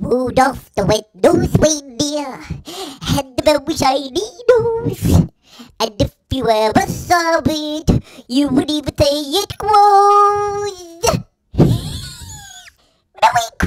Rudolph the red nose reindeer had the very shiny nose. And if you ever saw it, you would even say it grows. no,